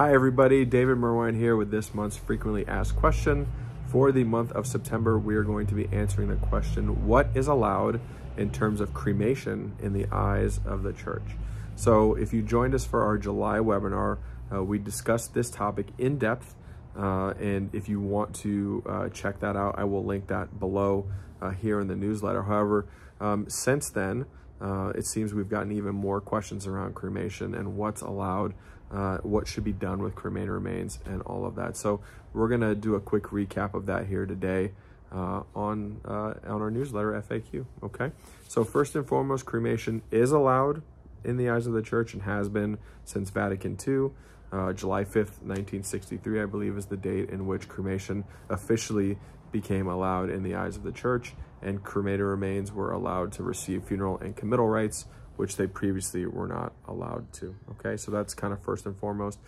Hi everybody, David Merwine here with this month's frequently asked question. For the month of September, we are going to be answering the question, what is allowed in terms of cremation in the eyes of the church? So if you joined us for our July webinar, uh, we discussed this topic in depth. Uh, and if you want to uh, check that out, I will link that below uh, here in the newsletter. However, um, since then, uh, it seems we've gotten even more questions around cremation and what's allowed, uh, what should be done with cremated remains and all of that. So we're gonna do a quick recap of that here today uh, on, uh, on our newsletter FAQ, okay? So first and foremost, cremation is allowed in the eyes of the church and has been since Vatican II. Uh, July 5th, 1963, I believe is the date in which cremation officially became allowed in the eyes of the church and cremated remains were allowed to receive funeral and committal rites, which they previously were not allowed to. Okay, so that's kind of first and foremost.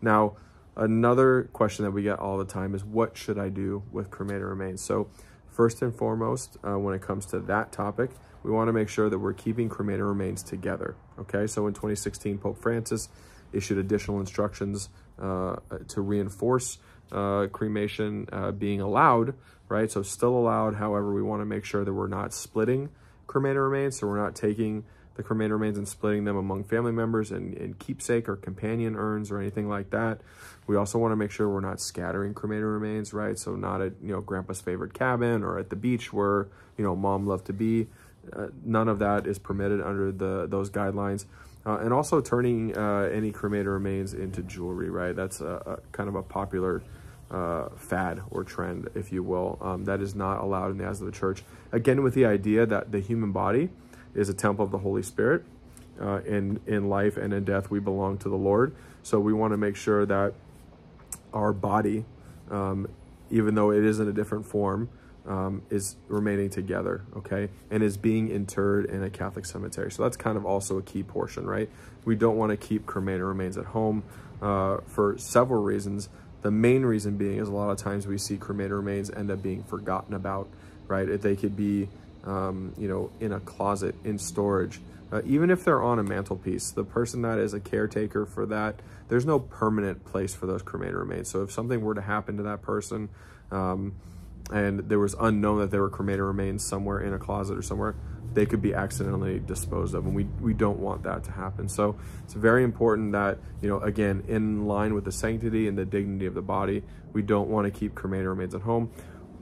Now, another question that we get all the time is what should I do with cremated remains? So first and foremost, uh, when it comes to that topic, we want to make sure that we're keeping cremated remains together. Okay, so in 2016, Pope Francis issued additional instructions uh, to reinforce uh, cremation uh, being allowed, right? So still allowed. However, we want to make sure that we're not splitting cremated remains. So we're not taking the cremated remains and splitting them among family members and, and keepsake or companion urns or anything like that. We also want to make sure we're not scattering cremated remains, right? So not at, you know, grandpa's favorite cabin or at the beach where, you know, mom loved to be. Uh, none of that is permitted under the those guidelines. Uh, and also turning uh, any cremated remains into jewelry, right? That's a, a kind of a popular uh, fad or trend, if you will, um, that is not allowed in the eyes of the church. Again, with the idea that the human body is a temple of the Holy Spirit. Uh, in, in life and in death, we belong to the Lord. So we want to make sure that our body, um, even though it is in a different form, um, is remaining together, okay, and is being interred in a Catholic cemetery. So that's kind of also a key portion, right? We don't want to keep cremated remains at home uh, for several reasons. The main reason being is a lot of times we see cremated remains end up being forgotten about, right? If they could be, um, you know, in a closet, in storage, uh, even if they're on a mantelpiece, the person that is a caretaker for that, there's no permanent place for those cremated remains. So if something were to happen to that person, um, and there was unknown that there were cremated remains somewhere in a closet or somewhere, they could be accidentally disposed of and we, we don't want that to happen. So it's very important that, you know, again, in line with the sanctity and the dignity of the body, we don't want to keep cremated remains at home.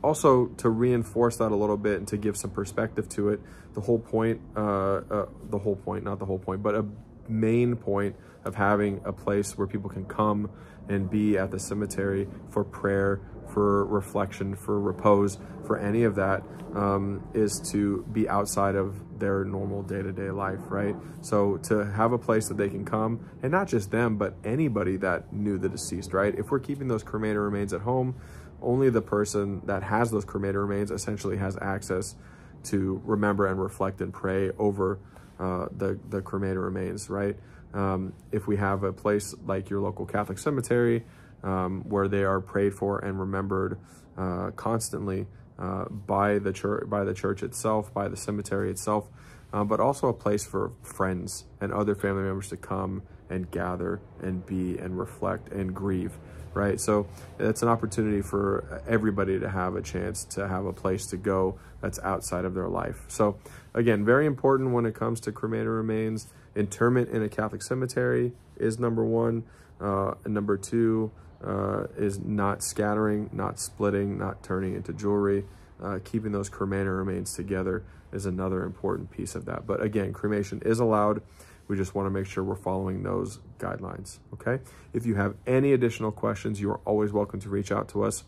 Also, to reinforce that a little bit and to give some perspective to it, the whole point, uh, uh, the whole point, not the whole point, but a main point of having a place where people can come and be at the cemetery for prayer, for reflection, for repose, for any of that um, is to be outside of their normal day-to-day -day life, right? So to have a place that they can come, and not just them, but anybody that knew the deceased, right? If we're keeping those cremated remains at home, only the person that has those cremated remains essentially has access to remember and reflect and pray over uh, the, the cremated remains, right? Um, if we have a place like your local Catholic cemetery um, where they are prayed for and remembered uh, constantly uh, by the church, by the church itself, by the cemetery itself, uh, but also a place for friends and other family members to come and gather and be and reflect and grieve, right? So it's an opportunity for everybody to have a chance to have a place to go that's outside of their life. So again, very important when it comes to cremated remains. Interment in a Catholic cemetery is number one. Uh, number two uh, is not scattering, not splitting, not turning into jewelry. Uh, keeping those cremated remains together is another important piece of that. But again, cremation is allowed. We just want to make sure we're following those guidelines, okay? If you have any additional questions, you are always welcome to reach out to us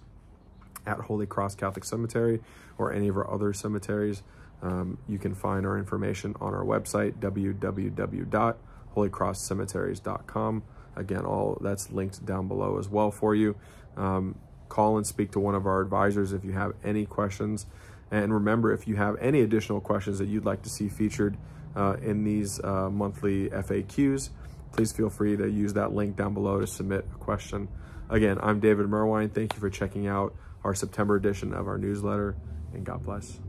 at Holy Cross Catholic Cemetery or any of our other cemeteries. Um, you can find our information on our website, www.holycrosscemeteries.com. Again, all that's linked down below as well for you. Um, call and speak to one of our advisors if you have any questions. And remember, if you have any additional questions that you'd like to see featured uh, in these uh, monthly FAQs, please feel free to use that link down below to submit a question. Again, I'm David Merwine. Thank you for checking out our September edition of our newsletter, and God bless.